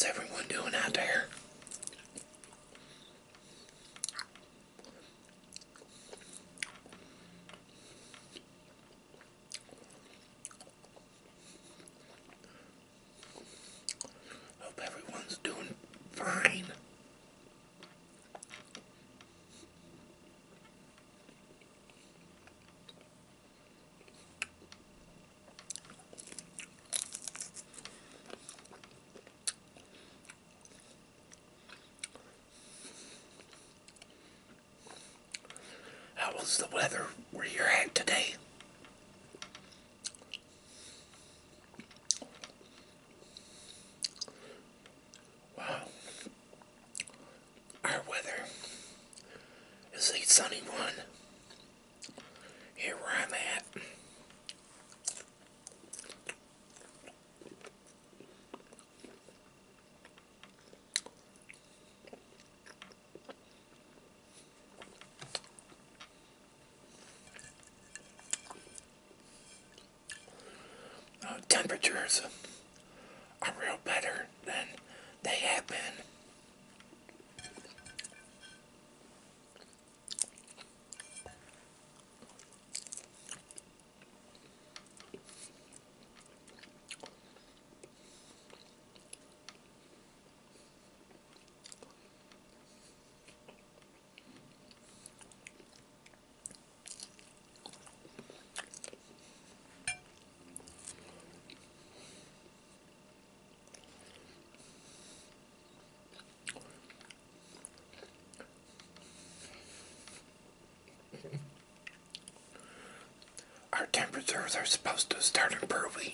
how's everyone doing out there? How was the weather where you're at today? Wow. Our weather is a sunny one here where I'm at. uh, temperatures are real better than Temperatures are supposed to start improving.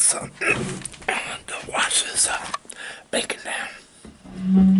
Some to wash this uh, bacon down.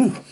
Ooh.